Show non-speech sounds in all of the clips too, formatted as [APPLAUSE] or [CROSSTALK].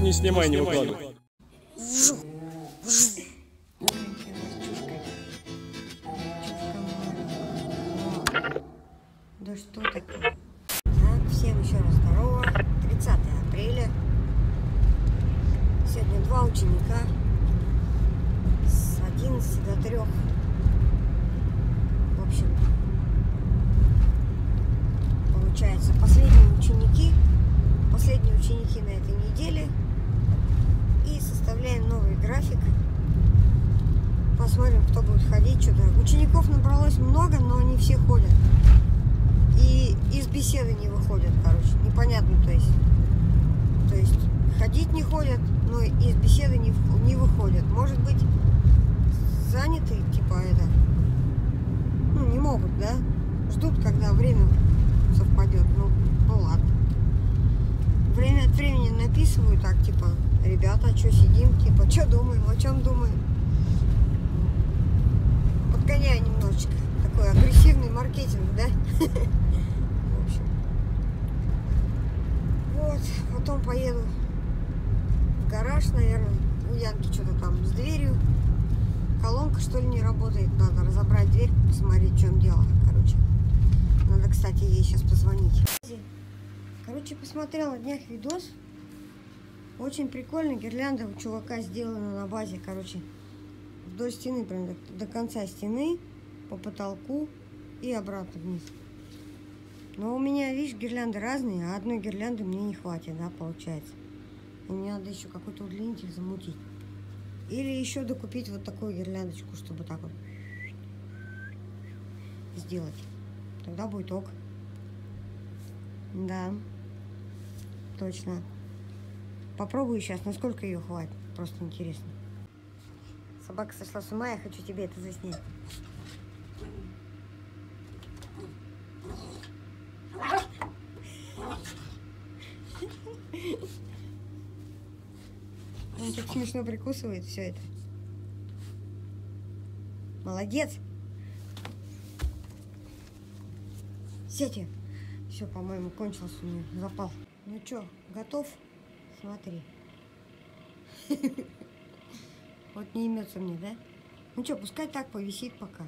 Не снимай, не выкладывай. Ученики на этой неделе. И составляем новый график. Посмотрим, кто будет ходить, что-то. Учеников набралось много, но не все ходят. И из беседы не выходят, короче. Непонятно, то есть. То есть ходить не ходят, но из беседы не, не выходят. Может быть, заняты, типа это. Ну, не могут, да? Ждут, когда время совпадет. Ну, ну ладно. Написываю так, типа, ребята, что сидим, типа, что думаем, о чем думаем. Подгоняю немножечко. Такой агрессивный маркетинг, да? [LAUGHS] В общем. Вот, потом поеду в гараж, наверное. У Янки что-то там с дверью. Колонка, что ли, не работает. Надо разобрать дверь, посмотреть, в чем дело. Короче, надо, кстати, ей сейчас позвонить. Короче, посмотрела днях видос. Очень прикольно. Гирлянда у чувака сделана на базе, короче, вдоль стены, прям до, до конца стены, по потолку и обратно вниз. Но у меня, видишь, гирлянды разные, а одной гирлянды мне не хватит, да, получается. И мне надо еще какой-то удлинитель замутить. Или еще докупить вот такую гирляндочку, чтобы так вот сделать. Тогда будет ок. Да. Точно. Попробую сейчас, насколько ее хватит. Просто интересно. Собака сошла с ума, я хочу тебе это заснять. Он так смешно прикусывает все это. Молодец. Сети. Все, по-моему, кончился у меня запал. Ну что, готов? Смотри. [LAUGHS] Вот не имется мне, да? Ну что, пускай так повисит пока.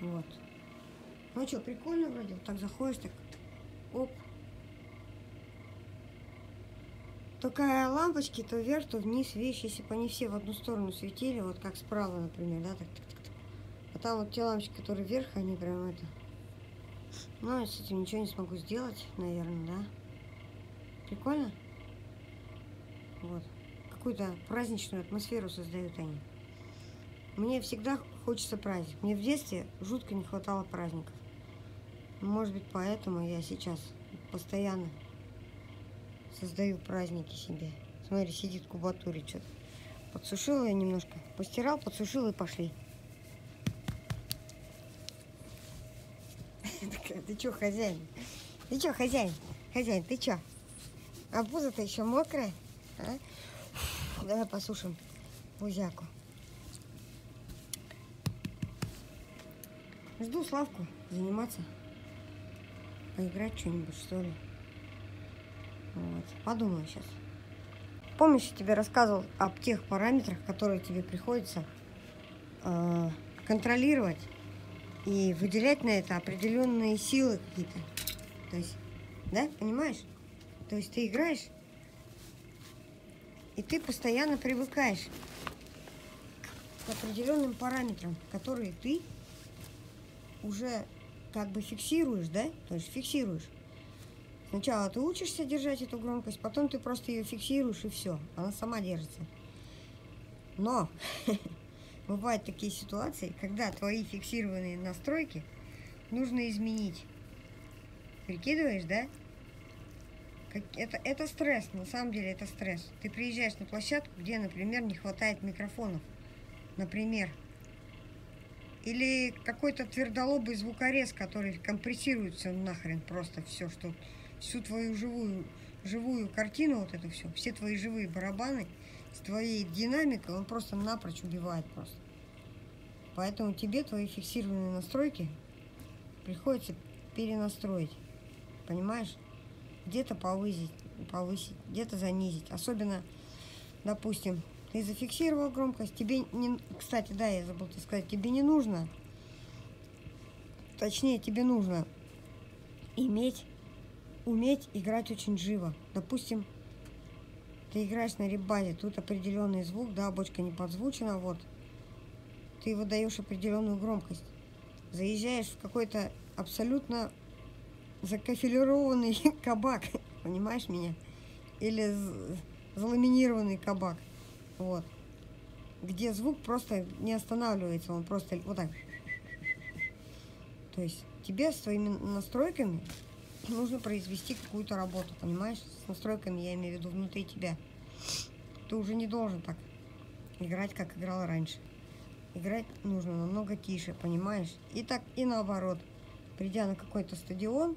Вот. Ну что, прикольно вроде. Вот так заходишь, так оп. Только лампочки то вверх, то вниз, видишь, если бы они все в одну сторону светили, вот как справа, например, да, так, так, так, так. А там вот те лампочки, которые вверх, они прям это... Ну, я с этим ничего не смогу сделать, наверное, да? Прикольно? Вот. Какую-то праздничную атмосферу создают они. Мне всегда хочется праздник. Мне в детстве жутко не хватало праздников. Может быть, поэтому я сейчас постоянно создаю праздники себе. Смотри, сидит кубатуре что-то. Подсушила я немножко. Постирал, подсушил и пошли. [LAUGHS] Ты чё, хозяин? Ты чё, хозяин? Хозяин, ты чё? А пузо-то еще мокрая? А? Давай посушим бузяку. Жду Славку заниматься. Поиграть что-нибудь, что ли. Вот. Подумаю сейчас. Помнишь, я тебе рассказывал об тех параметрах, которые тебе приходится э, контролировать и выделять на это определенные силы какие-то. То есть, да, понимаешь? То есть ты играешь, и ты постоянно привыкаешь к определенным параметрам, которые ты уже как бы фиксируешь, да? То есть фиксируешь. Сначала ты учишься держать эту громкость, потом ты просто ее фиксируешь и все. Она сама держится. Но [LAUGHS] бывают такие ситуации, когда твои фиксированные настройки нужно изменить. Прикидываешь, да? Как- Это, это стресс, на самом деле это стресс. Ты приезжаешь на площадку, где, например, не хватает микрофонов. Например. Или какой-то твердолобый звукорез, который компрессирует все нахрен просто все, что всю твою живую, живую картину, вот это все, все твои живые барабаны с твоей динамикой, он просто напрочь убивает просто. Поэтому тебе твои фиксированные настройки приходится перенастроить. понимаешь? Где-то повысить, повысить, где-то занизить. Особенно, допустим, ты зафиксировал громкость, тебе не... Кстати, да, я забыл тебе сказать, тебе не нужно, точнее, тебе нужно иметь, уметь играть очень живо. Допустим, ты играешь на ребазе, тут определенный звук, да, бочка не подзвучена, вот. Ты выдаешь определенную громкость. Заезжаешь в какой-то абсолютно закафелированный [LAUGHS] кабак, понимаешь меня? Или заламинированный кабак, вот. Где звук просто не останавливается, он просто вот так. То есть тебе с твоими настройками нужно произвести какую-то работу, понимаешь? С настройками я имею в виду внутри тебя. Ты уже не должен так играть, как играл раньше. Играть нужно намного тише, понимаешь? И так, и наоборот. Придя на какой-то стадион,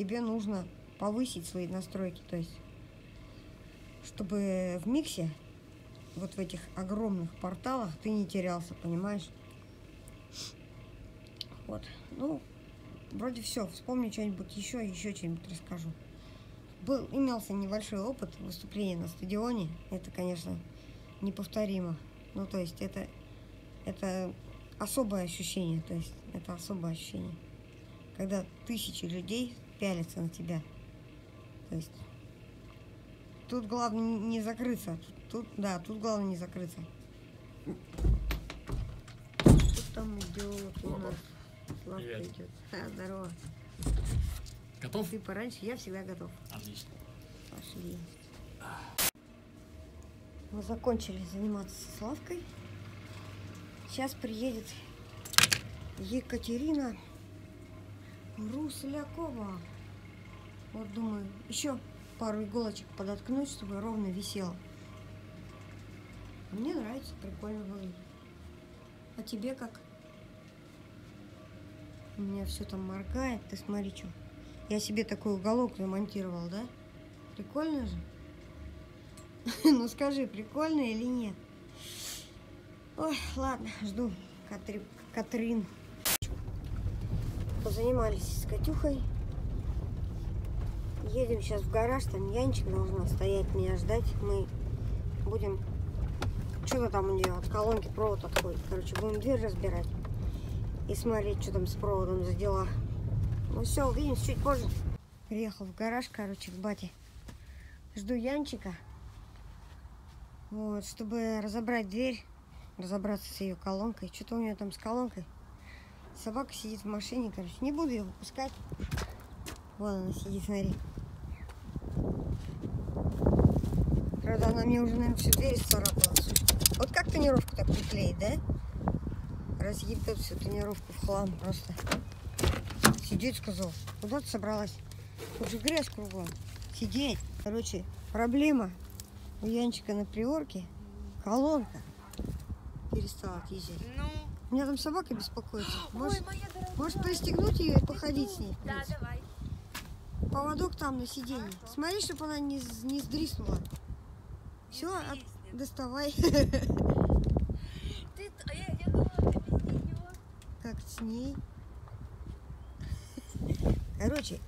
тебе нужно повысить свои настройки. То есть, чтобы в миксе, вот в этих огромных порталах, ты не терялся, понимаешь? Вот. Ну, вроде все. Вспомню что-нибудь еще, еще что-нибудь расскажу. Был, имелся небольшой опыт выступления на стадионе. Это, конечно, неповторимо. Ну, то есть, это, это особое ощущение. То есть, это особое ощущение. Когда тысячи людей пялятся на тебя. То есть, тут главное не закрыться. Тут, да, тут главное не закрыться. Что там идет у нас? Славка идет. А, здорово. Готов? Ты пораньше, я всегда готов. Отлично. Пошли. Мы закончили заниматься Славкой. Сейчас приедет Екатерина Руслякова. Вот думаю, еще пару иголочек подоткнуть, чтобы ровно висело. Мне нравится, прикольно выглядит. А тебе как? У меня все там моргает, ты смотри, что. Я себе такой уголок замонтировал, да? Прикольно же? [LAUGHS] Ну скажи, прикольно или нет? Ой, ладно, жду Катри... Катрин. Позанимались с Катюхой. Едем сейчас в гараж, там Янчик должна стоять, меня ждать. Мы будем... Что-то там у нее от колонки провод отходит. Короче, будем дверь разбирать и смотреть, что там с проводом за дела. Ну все, увидимся чуть позже. Приехал в гараж, короче, к бате. Жду Янчика. Вот, чтобы разобрать дверь, разобраться с ее колонкой. Что-то у нее там с колонкой. Собака сидит в машине, короче. Не буду ее выпускать. Вон она сидит, смотри. Правда, она мне уже, наверное, всю дверь царапала. Вот как тонировку так приклеить, да? Разъебет всю тонировку в хлам просто. Сидеть сказал. Куда ты собралась? Тут же грязь кругом. Сидеть. Короче, проблема у Янчика на приорке. Колонка перестала отъезжать. Ну, У меня там собака беспокоится. Может, [GASPS] ой, моя дорогая. может пристегнуть ее и походить с ней? Да, давай. Поводок там на сиденье. Смотри, чтобы она не, не сдриснула. Все, свистнет. доставай. [LAUGHS] [LAUGHS] Ты, а я, я думала, ты без нее. Как с ней. Короче,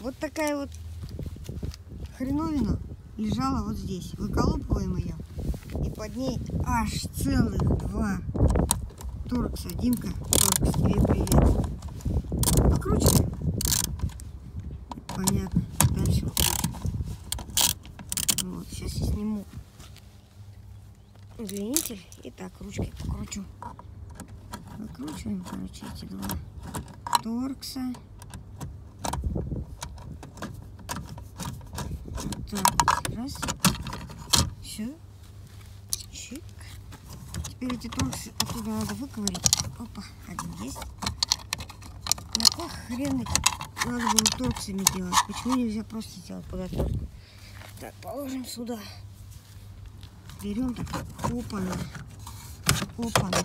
вот такая вот хреновина лежала вот здесь. Выколупываем ее. И под ней аж целых два торкса. Димка, торкс, тебе привет. Покручиваем. Понятно. Дальше выкручиваем. Вот, сейчас я сниму удлинитель и так ручкой покручу. Выкручиваем, короче, эти два торкса. Вот так, раз. Все. Эти торксы оттуда надо выковырить. Опа, один есть. На кой хрен надо было торксами делать? Почему нельзя просто сделать куда торку? Так, положим сюда. Берем так, опа-на. Опа-на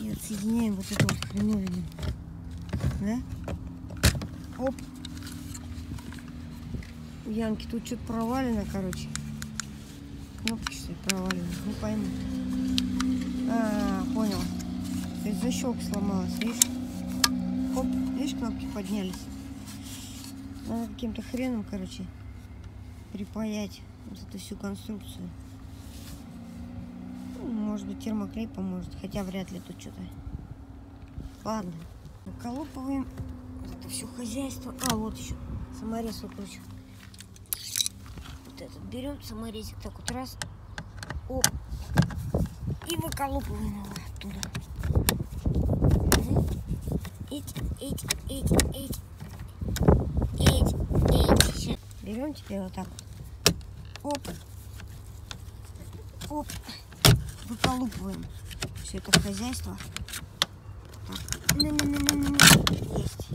и отсоединяем вот эту вот хреновину. Да? Оп. Янки тут что-то провалено, короче. Кнопки провалены, не пойму. А, понял. То есть защелка сломалась, видишь? Оп, видишь, кнопки поднялись. Надо каким-то хреном, короче, припаять вот эту всю конструкцию. Ну, Может быть, термоклей поможет, хотя вряд ли тут что-то. Ладно, выколупываем вот это все хозяйство. А, вот еще саморез выкручу. Вот этот берем саморезик так вот раз. Оп. И выколупываем его оттуда. Эть, эть, эть, эть. Эть, эть. Берем теперь вот так. Оп. Оп. Выколупываем все это хозяйство. Так. На-на-на-на-на. Есть.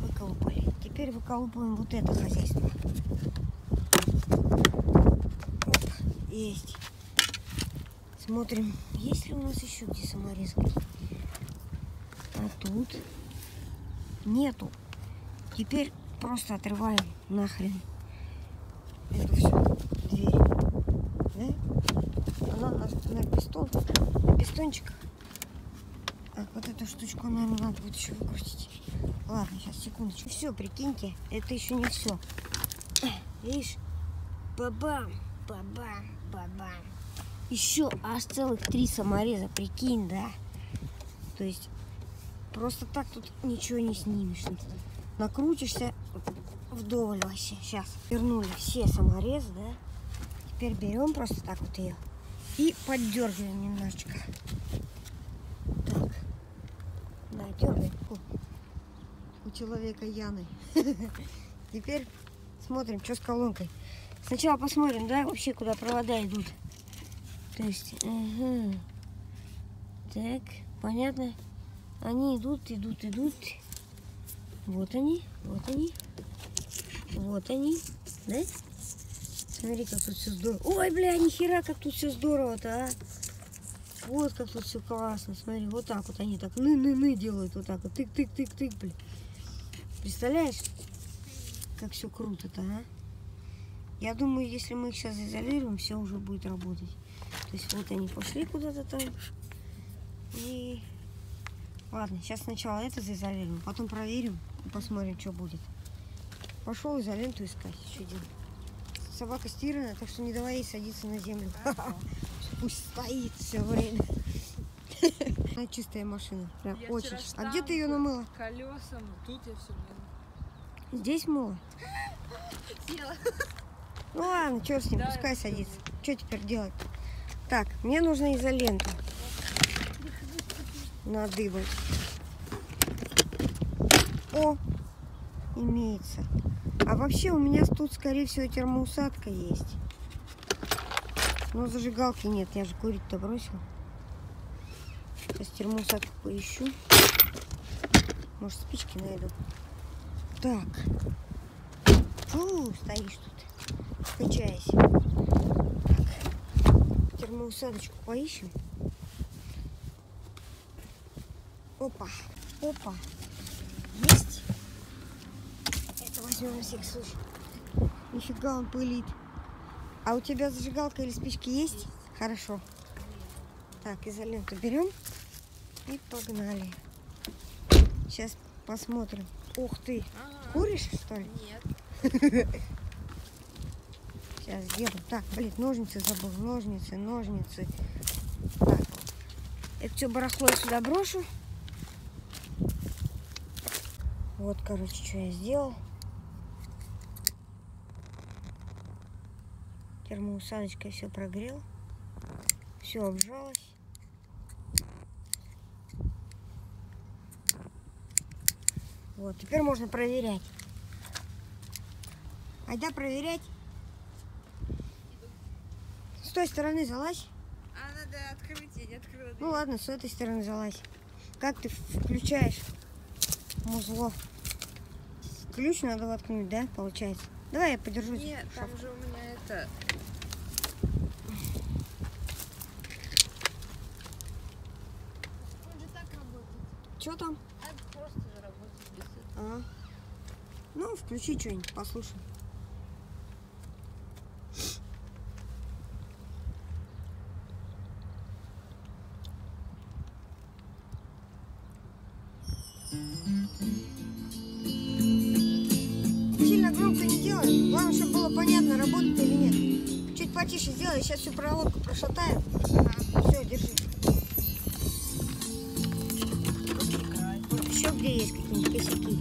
Выколупали. Теперь выколупываем вот это хозяйство. Есть. Смотрим, есть ли у нас еще где саморез. А тут нету. Теперь просто отрываем нахрен эту всю дверь. Да? Она у нас на пистон, на пистончиках. Так, вот эту штучку, наверное, надо будет еще выкрутить. Ладно, сейчас, секундочку. Все, прикиньте, это еще не все. Видишь? Бабам, бабам, бабам. Еще аж целых три самореза, прикинь, да? То есть просто так тут ничего не снимешь. Накрутишься вдоволь вообще. Сейчас вернули все саморезы, да? Теперь берем просто так вот ее и поддергиваем немножечко. Так. Да, дергаем. У человека Яны. [LAUGHS] Теперь смотрим, что с колонкой. Сначала посмотрим, да, вообще куда провода идут. То есть, ага. так, понятно. Они идут, идут, идут. Вот они, вот они, вот они, да? Смотри, как тут все здорово. Ой, бля, нихера, как тут все здорово-то, а. Вот как тут все классно. Смотри, вот так вот они так ны-ны-ны делают, вот так вот. Тык-тык-тык-тык, блин. Представляешь, как все круто-то, а? Я думаю, если мы их сейчас изолируем, все уже будет работать. То есть вот они пошли куда-то там. И ладно, сейчас сначала это заизолируем, потом проверим и посмотрим, что будет. Пошел изоленту искать. Что делать? Собака стиранная, так что не давай ей садиться на землю. [LAUGHS] Пусть стоит все время. [LAUGHS] Она чистая машина. Прям Я очень. А где ты ее намыла? Колесом. Тут я все время Здесь мыла? [LAUGHS] села. Ну ладно, черт с ним, пускай садится. Что теперь делать? Так, мне нужна изолента. Надыбать. О, имеется. А вообще у меня тут, скорее всего, термоусадка есть. Но зажигалки нет, я же курить-то бросил. Сейчас термоусадку поищу. Может, спички найду. Так. Фу, стоишь тут. Качайся. Так. Термоусадочку поищем. Опа. Опа. Есть. Это возьмем на всякий случай. Нифига он пылит. А у тебя зажигалка или спички есть? Хорошо. Так, изоленту берем и погнали. Сейчас посмотрим. Ух ты. Куришь, что ли? Нет. [LAUGHS] Сейчас сделаю. Так, блин, ножницы забыл. Ножницы, ножницы. Так. Это все барахло я сюда брошу. Вот, короче, что я сделал. Термоусадочкой все прогрел. Все обжалось. Вот, теперь можно проверять. Айда проверять. С той стороны залазь. А надо открыть, я не открыла Ну ладно, с этой стороны залазь. Как ты включаешь музло? Ключ надо воткнуть, да, получается? Давай я подержу. Нет, там шов. же у меня это... Он же так работает. Что там? А просто же работает. А. Ну, включи что-нибудь, послушай. Главное, чтобы было понятно, работает или нет. Чуть потише сделай, сейчас всю проводку прошатаю. Все, держи. Еще где есть какие-нибудь косяки.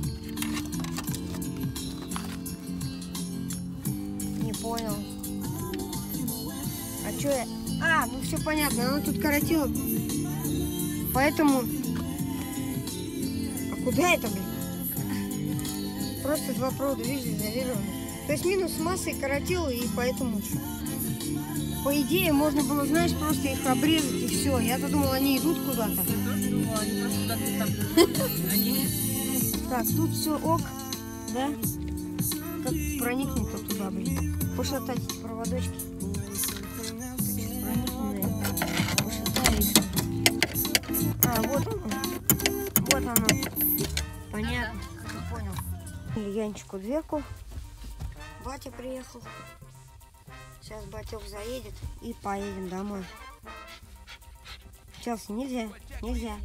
Не понял. А что я... А, ну все понятно, оно тут коротило. Поэтому... А куда это, блин? Просто два провода, видишь, изолированы. То есть минус массы и коротило, и поэтому... По идее, можно было, знаешь, просто их обрезать и все. Я-то думал, они идут куда-то. Так, тут все ок, да? Как проникнет вот туда, блин. Пошатать эти проводочки. А, вот оно. Вот оно. Понятно. Я понял. Янчику дверку. Батя приехал. Сейчас батек заедет и поедем домой. Челси, нельзя, нельзя.